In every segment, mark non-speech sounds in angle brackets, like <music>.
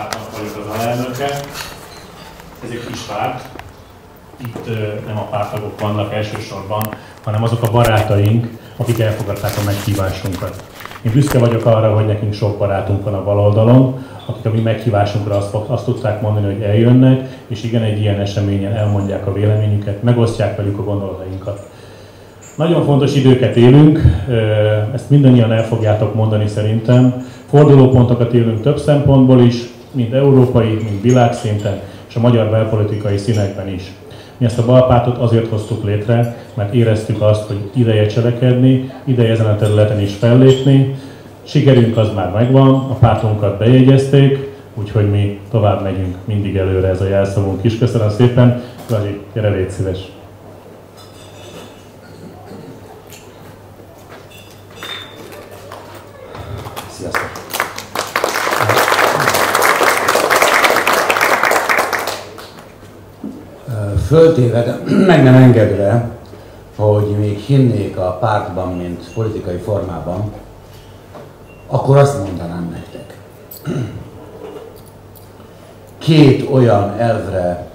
pártnak vagyok az alelnöke. Ez egy kis párt. Itt nem a pártagok vannak elsősorban, hanem azok a barátaink, akik elfogadták a meghívásunkat. Én büszke vagyok arra, hogy nekünk sok barátunk van a baloldalon, akik a mi meghívásunkra azt, azt tudták mondani, hogy eljönnek, és igen, egy ilyen eseményen elmondják a véleményüket, megosztják velük a gondolatainkat. Nagyon fontos időket élünk, ezt mindannyian el fogjátok mondani szerintem. Fordulópontokat élünk több szempontból is, mind európai, mind világszinten, és a magyar belpolitikai színekben is. Mi ezt a balpártot azért hoztuk létre, mert éreztük azt, hogy ideje cselekedni, ideje ezen a területen is fellépni. Sikerünk az már megvan, a pártunkat bejegyezték, úgyhogy mi tovább megyünk mindig előre, ez a jelszavunk is. Köszönöm szépen, Gazi, gyere légy szíves! Föltéve, <clears throat> meg nem engedve, hogy még hinnék a pártban, mint politikai formában, akkor azt mondanám nektek. <clears throat> Két olyan elvre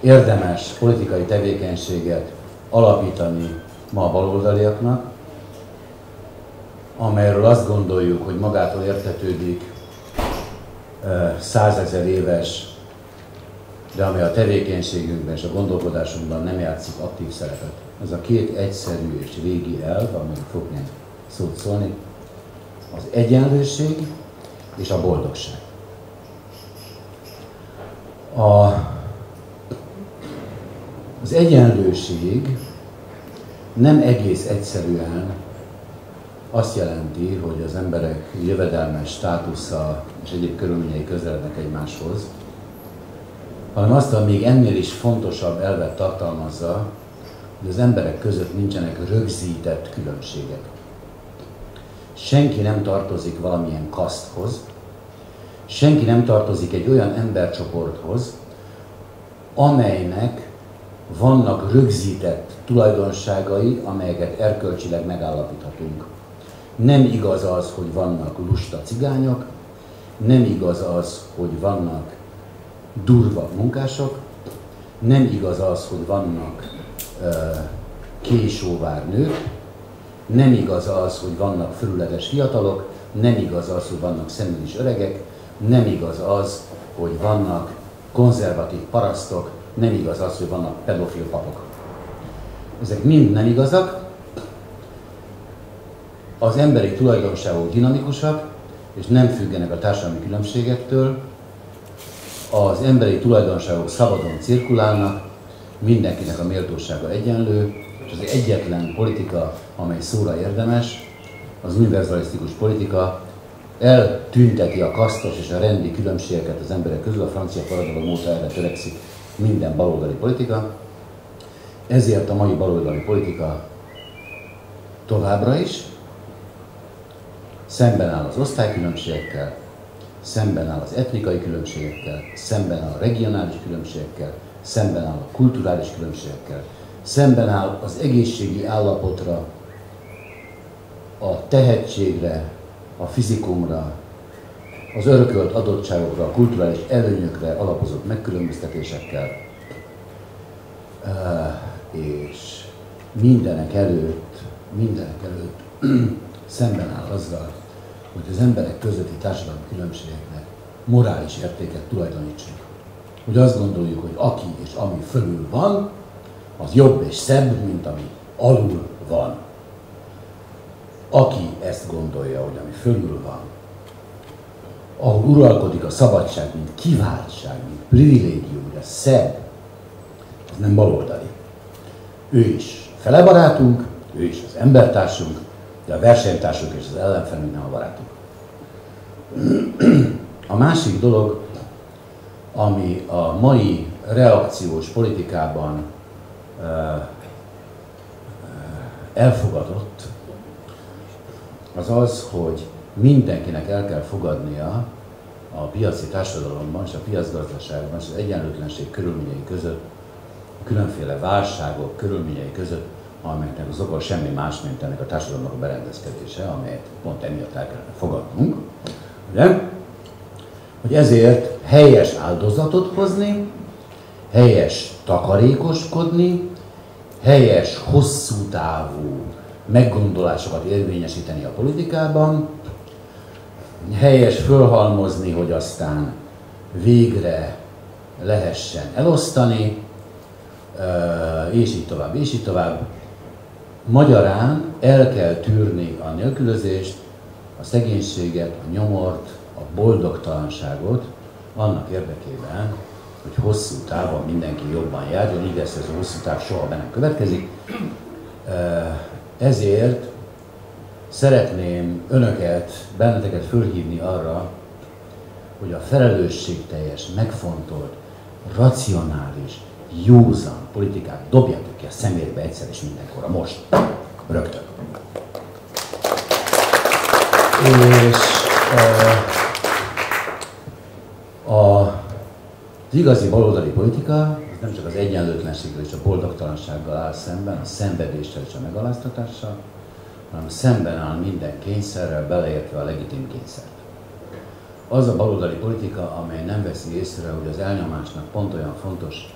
érdemes politikai tevékenységet alapítani ma a baloldaliaknak, amelyről azt gondoljuk, hogy magától értetődik százezer éves de ami a tevékenységünkben és a gondolkodásunkban nem játszik aktív szerepet. Ez a két egyszerű és régi elv, amelyik fog szót szólni, az egyenlőség és a boldogság. A, az egyenlőség nem egész egyszerűen azt jelenti, hogy az emberek jövedelmes státusza és egyéb körülményei közelednek egymáshoz, hanem azt a még ennél is fontosabb elvet tartalmazza, hogy az emberek között nincsenek rögzített különbségek. Senki nem tartozik valamilyen kaszthoz, senki nem tartozik egy olyan embercsoporthoz, amelynek vannak rögzített tulajdonságai, amelyeket erkölcsileg megállapíthatunk. Nem igaz az, hogy vannak lusta cigányok, nem igaz az, hogy vannak durva munkások, nem igaz az, hogy vannak uh, késóvár nők, nem igaz az, hogy vannak fölületes fiatalok, nem igaz az, hogy vannak szemülis öregek, nem igaz az, hogy vannak konzervatív parasztok, nem igaz az, hogy vannak pedofil papok. Ezek mind nem igazak. Az emberi tulajdonságok dinamikusak, és nem függenek a társadalmi különbségektől, az emberi tulajdonságok szabadon cirkulálnak, mindenkinek a méltósága egyenlő, és az egyetlen politika, amely szóra érdemes, az univerzalisztikus politika, eltünteti a kasztos és a rendi különbségeket az emberek közül, a francia forradalom óta erre törekszik minden baloldali politika. Ezért a mai baloldali politika továbbra is szemben áll az osztálykülönbségekkel, szemben áll az etnikai különbségekkel, szemben áll a regionális különbségekkel, szemben áll a kulturális különbségekkel, szemben áll az egészségi állapotra, a tehetségre, a fizikumra, az örökölt adottságokra, a kulturális előnyökre alapozott megkülönböztetésekkel, és mindenek előtt, mindenek előtt <clears throat> szemben áll azzal, hogy az emberek közötti társadalmi különbségeknek morális értéket tulajdonítsunk. Hogy azt gondoljuk, hogy aki és ami fölül van, az jobb és szebb, mint ami alul van. Aki ezt gondolja, hogy ami fölül van, ahol uralkodik a szabadság, mint kiváltság, mint privilégium, de szebb, az nem baloldali. Ő is fele barátunk, ő is az embertársunk, de a versenytársuk és az ellenfelünk nem a barátunk. A másik dolog, ami a mai reakciós politikában elfogadott, az az, hogy mindenkinek el kell fogadnia a piaci társadalomban és a piacgazdaságban és az egyenlőtlenség körülményei között, a különféle válságok körülményei között amelynek az oka semmi más, mint ennek a társadalomnak a berendezkedése, amelyet pont emiatt el kellene fogadnunk. Ugye? hogy ezért helyes áldozatot hozni, helyes takarékoskodni, helyes, hosszú távú meggondolásokat érvényesíteni a politikában, helyes fölhalmozni, hogy aztán végre lehessen elosztani, és így tovább, és így tovább. Magyarán el kell tűrni a nélkülözést, a szegénységet, a nyomort, a boldogtalanságot annak érdekében, hogy hosszú távon mindenki jobban járjon, lesz ez a hosszú táv soha be nem következik. Ezért szeretném önöket, benneteket fölhívni arra, hogy a felelősségteljes, megfontolt, racionális, józan politikát dobjatok ki a szemétbe egyszer és mindenkorra, most, rögtön. És a, a, az igazi baloldali politika nem csak az egyenlőtlenséggel és a boldogtalansággal áll szemben, a szenvedéssel és a megaláztatással, hanem szemben áll minden kényszerrel, beleértve a legitim kényszert. Az a baloldali politika, amely nem veszi észre, hogy az elnyomásnak pont olyan fontos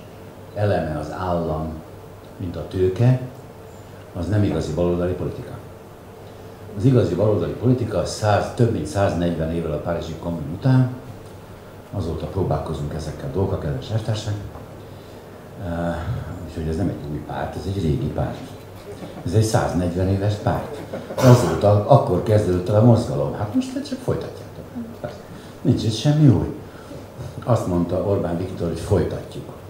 eleme az állam, mint a tőke, az nem igazi baloldali politika. Az igazi baloldali politika 100, több mint 140 évvel a Párizsi Kommun után, azóta próbálkozunk ezekkel a dolgokkal, kedves eltársak, uh, úgyhogy ez nem egy új párt, ez egy régi párt. Ez egy 140 éves párt. Azóta, akkor kezdődött el a mozgalom. Hát most csak folytatjátok. Nincs itt semmi új. Azt mondta Orbán Viktor, hogy folytatjuk.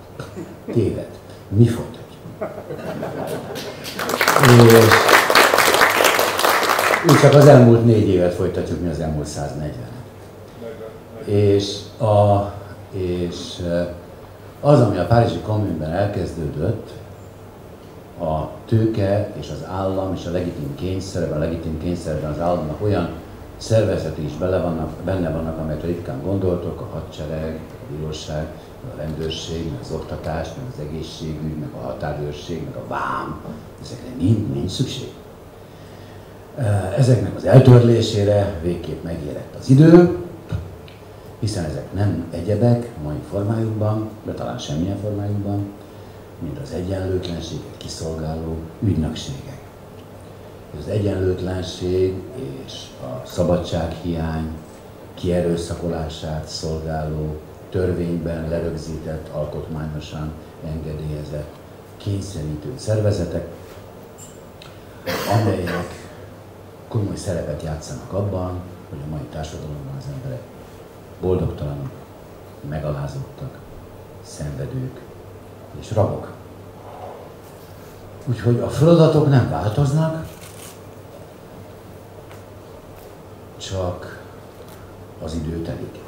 Téved. Mi folytatjuk. És úgy csak az elmúlt négy évet folytatjuk, mi az elmúlt 140 És, a, és az, ami a Párizsi kommunben elkezdődött, a tőke és az állam és a legitim kényszerben, a legitim kényszerben az államnak olyan szervezeti is bele vannak, benne vannak, amelyet ritkán gondoltok, a hadsereg, a bíróság, a rendőrség, meg az oktatás, meg az egészségügy, meg a határőrség, meg a vám, ezekre mind nincs szükség. Ezeknek az eltörlésére végképp megérett az idő, hiszen ezek nem egyebek mai formájukban, de talán semmilyen formájukban, mint az egyenlőtlenséget kiszolgáló ügynökségek. Az egyenlőtlenség és a szabadsághiány kierőszakolását szolgáló, törvényben lerögzített, alkotmányosan engedélyezett, kényszerítő szervezetek, amelyek komoly szerepet játszanak abban, hogy a mai társadalomban az emberek boldogtalanok, megalázottak, szenvedők és rabok. Úgyhogy a feladatok nem változnak, csak az idő telik.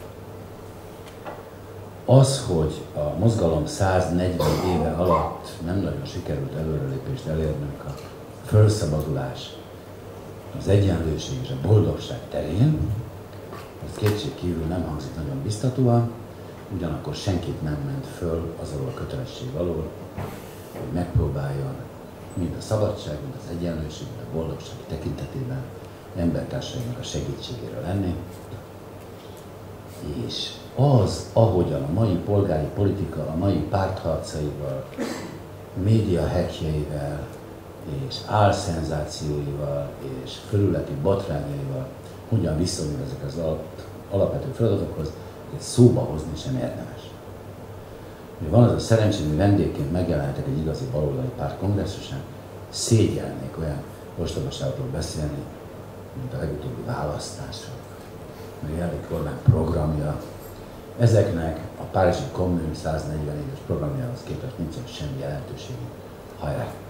Az, hogy a mozgalom 140 éve alatt nem nagyon sikerült előrelépést elérnünk a felszabadulás, az egyenlőség és a boldogság terén, ez kétség kívül nem hangzik nagyon biztatóan, ugyanakkor senkit nem ment föl az alól a kötelesség alól, hogy megpróbáljon mind a szabadság, mind az egyenlőség, mind a boldogság tekintetében embertársainak a segítségére lenni. És az, ahogyan a mai polgári politika, a mai pártharcaival, média hekjeivel, és álszenzációival, és felületi botrányaival hogyan viszonyul ezek az alapvető feladatokhoz, hogy szóba hozni sem érdemes. Van az a szerencsém, hogy vendégként megjelenhetek egy igazi baloldali párt kongresszusen, szégyelnék olyan ostobaságokról beszélni, mint a legutóbbi választások, meg jelenleg kormány programja. Ezeknek a Párizsi Kommun 140 éves programjához képest nincsen semmi jelentőség. Hajrá!